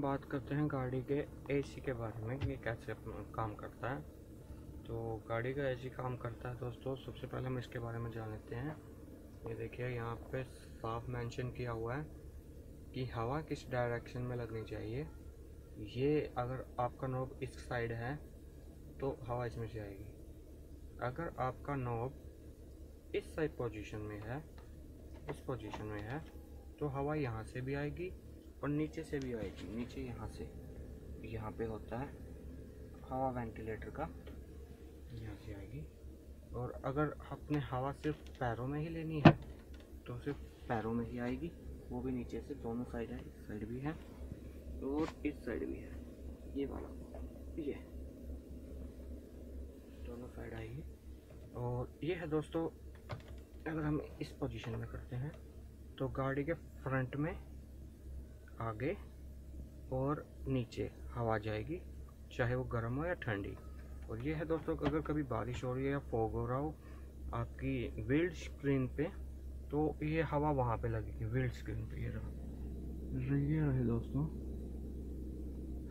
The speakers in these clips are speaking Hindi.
बात करते हैं गाड़ी के एसी के बारे में कि कैसे काम करता है। तो गाड़ी का एसी काम करता है दोस्तों, सबसे पहले हम इसके बारे में जान लेते हैं। ये देखिए, यहाँ पे साफ़ मेंशन किया हुआ है कि हवा किस डायरेक्शन में लगनी चाहिए। ये अगर आपका नोब इस साइड है तो हवा इसमें से आएगी। अगर आपका नोब इस साइड पोजीशन में है, इस पोजीशन में है तो हवा यहाँ से भी आएगी और नीचे से भी आएगी, नीचे यहाँ से, यहाँ पे होता है हवा वेंटिलेटर का। यहाँ से आएगी। और अगर आपने हवा सिर्फ़ पैरों में ही लेनी है तो सिर्फ़ पैरों में ही आएगी। वो भी नीचे से, दोनों साइड है, इस साइड भी है और इस साइड भी है। ये वाला, ये। दोनों साइड आएगी और ये है दोस्तों, अगर हम इस पोजीशन में करते हैं तो गाड़ी के फ्रंट में आगे और नीचे हवा जाएगी चाहे वो गर्म हो या ठंडी। और ये है दोस्तों, अगर कभी बारिश हो रही है या फॉग हो रहा हो आपकी विल्ड स्क्रीन पे तो ये हवा वहाँ पे लगेगी विल्ड स्क्रीन पे, ये रहा। ये रहे दोस्तों,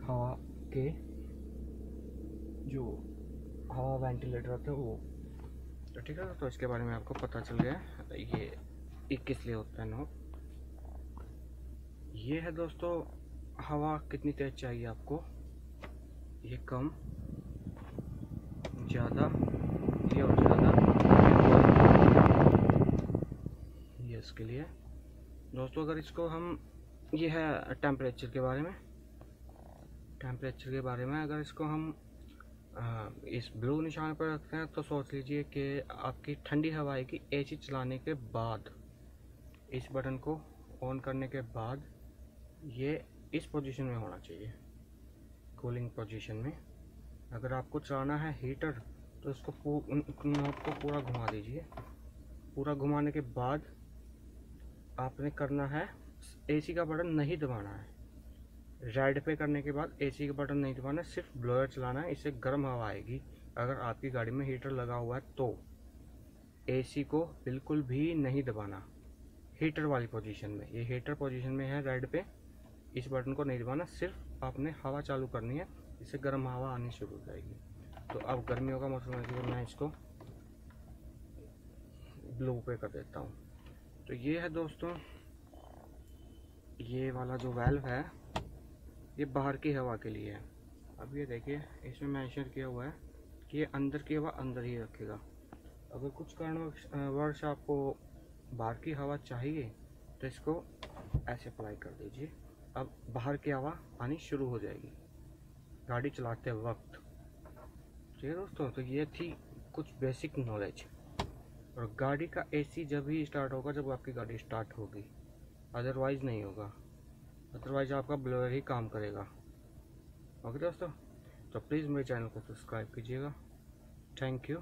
हवा के जो हवा वेंटिलेटर होता है वो। तो ठीक है तो इसके बारे में आपको पता चल गया ये इक्कीस लिए होता है नोट ये है दोस्तों, हवा कितनी तेज चाहिए आपको? ये कम, ज़्यादा, ये और ज़्यादा। ये इसके लिए। दोस्तों, अगर इसको हम, ये है टेम्परेचर के बारे में। टेम्परेचर के बारे में अगर इसको हम इस ब्लू निशान पर रखते हैं तो सोच लीजिए कि आपकी ठंडी हवा आएगी एसी चलाने के बाद, इस बटन को ऑन करने के बाद ये इस पोजीशन में होना चाहिए। कूलिंग पोजीशन में। अगर आपको चलाना है हीटर तो इसको नॉब को पूरा घुमा दीजिए। पूरा घुमाने के बाद आपने करना है एसी का बटन नहीं दबाना है। रेड पे करने के बाद एसी का बटन नहीं दबाना है सिर्फ़ ब्लोअर चलाना है, इससे गर्म हवा आएगी। अगर आपकी गाड़ी में हीटर लगा हुआ है तो। एसी को बिल्कुल भी नहीं दबाना। हीटर वाली पोजीशन में। ये हीटर पोजीशन में है रेड पे। इस बटन को नहीं दबाना, सिर्फ़ आपने हवा चालू करनी है, इससे गर्म हवा आनी शुरू हो जाएगी। तो अब गर्मियों का मौसम है तो मैं इसको ब्लू पे कर देता हूँ। तो ये है दोस्तों, ये वाला जो वेल्व है, ये बाहर की हवा के लिए है। अब ये देखिए, इसमें मैंशन किया हुआ है कि ये अंदर की हवा अंदर ही रखेगा। अगर कुछ कारण वर्ष आपको बाहर की हवा चाहिए तो इसको ऐसे अप्लाई कर दीजिए। अब बाहर की हवा आनी शुरू हो जाएगी। गाड़ी चलाते वक्त। ठीक है दोस्तों तो ये थी कुछ बेसिक नॉलेज और गाड़ी का एसी जब ही स्टार्ट होगा, जब आपकी गाड़ी स्टार्ट होगी। अदरवाइज़ नहीं होगा। अदरवाइज़ आपका ब्लोअर ही काम करेगा। ओके दोस्तों तो प्लीज़ मेरे चैनल को सब्सक्राइब कीजिएगा। Thank you